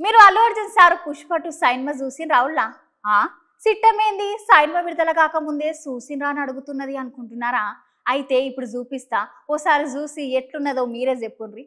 మీరు Allu Arjun sir Pushpa two cinema చూసి రావులా ఆ? సిట్టమేంది? సైన్మ విడుదల కాకముందే చూసినరా అని అడుగుతున్నది అనుకుంటున్నారా? అయితే ఇప్పుడు చూపిస్తా. ఓసారి చూసి ఎట్లున్నదో మీరే చెప్పుర్రి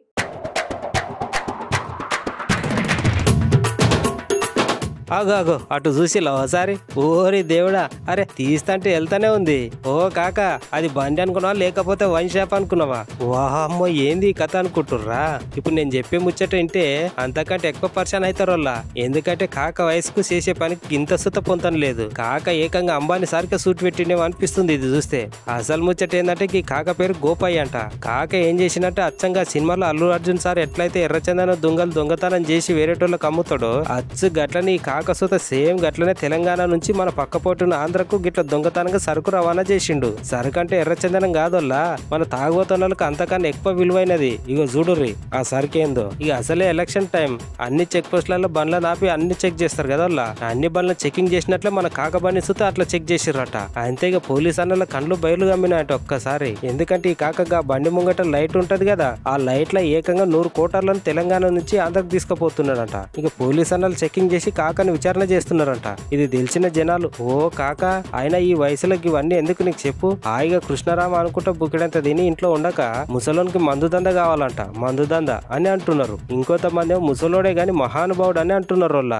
ఆగు ఆగు. అటు చూసి ఒకసారి? ఓరి దేవుడా. అరే తీస్తంటే వెళ్తానే ఉంది. ఓ కాక అది బండి అనుకున్నావా లేకపోతే వైన్ షాప్ అనుకున్నావా? వాహమ్మో ఏంది ఈ కథ అనుకుంటుర్రా? ఇప్పుడు నేను చెప్పే ముచ్చట వింటే అంతకంటే ఎక్కువ పర్సన్ అవుతారు ఎందుకంటే కాక వయసుకు చేసే పనికి ఇంత సుత పొందడం లేదు. కాక ఏకంగా అంబానీ సరిగ్గా సూట్ పెట్టినేమో అనిపిస్తుంది ఇది చూస్తే. అసలు ముచ్చట ఏంటంటే ఈ కాక పేరు గోపయ్య అంట. కాక ఏం చేసినట్టే అచ్చంగా సినిమాలో అల్లు అర్జున్ సార్ ఎట్లయితే ఎర్రచందన దొంగలు దొంగతనం చేసి వేరేటోళ్ళకి అమ్ముతాడో అచ్చు గట్లని ఈ కాకసూత సేమ్ గట్లనే తెలంగాణ నుంచి మన పక్కపోటున ఆంధ్రకు గిట్ల దొంగతనంగా సరుకు రవాణా చేసిండు. సరుకు అంటే ఎర్రచందనం కాదోల్లా. మన తాగుబోతున్నలకు అంతకన్నా ఎక్కువ విలువైనది. ఇగో చూడుర్రి ఆ సరుకు ఏందో. ఇక అసలే ఎలక్షన్ టైం అన్ని చెక్ పోస్టులలో బండ్లను ఆపి అన్ని చెక్ చేస్తారు కదా అన్ని బండ్లను చెకింగ్ చేసినట్లే మన కాక బండి సుత అట్లా చెక్ చేసిర్రట. అంతే ఇక పోలీస్ అన్నల కండ్లు బయలు గమ్మినాయట ఒక్కసారి. ఎందుకంటే ఈ కాకగా బండి ముంగట లైట్ ఉంటది కదా ఆ లైట్ల ఏకంగా నూరు కోటర్లను తెలంగాణ నుంచి ఆంధ్రకు తీసుకుపోతున్నాడట. ఇక పోలీస్ అన్నలు చెకింగ్ చేసి కాకని విచారణ చేస్తున్నారంట. ఇది తెలిసిన జనాలు ఓ కాక ఆయన ఈ వయసులోకి ఇవన్నీ ఎందుకు నీకు చెప్పు? హాయిగా కృష్ణరామ అనుకుంటా బుకిడంత తిని ఇంట్లో ఉండక ముసలోనికి మందు దంద కావాలంట. మందు దంద అని అంటున్నారు. ఇంకొంతమంది ఏమో ముసలోడే గాని మహానుభావుడు అని అంటున్నారు వాళ్ళ.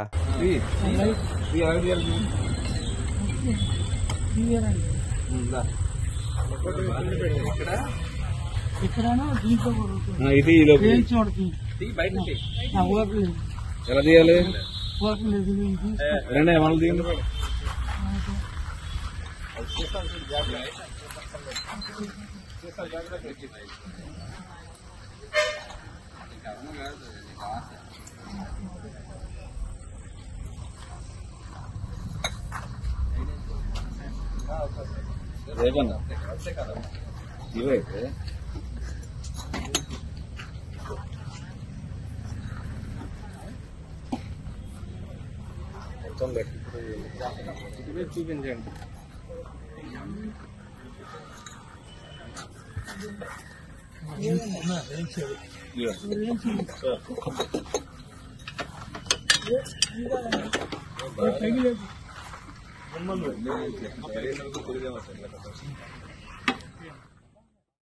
ఇది. ఎలా తీయాలి? రండి ఏమన్నా తీయండి రేపన్నా? ఇవైతే చూపించండి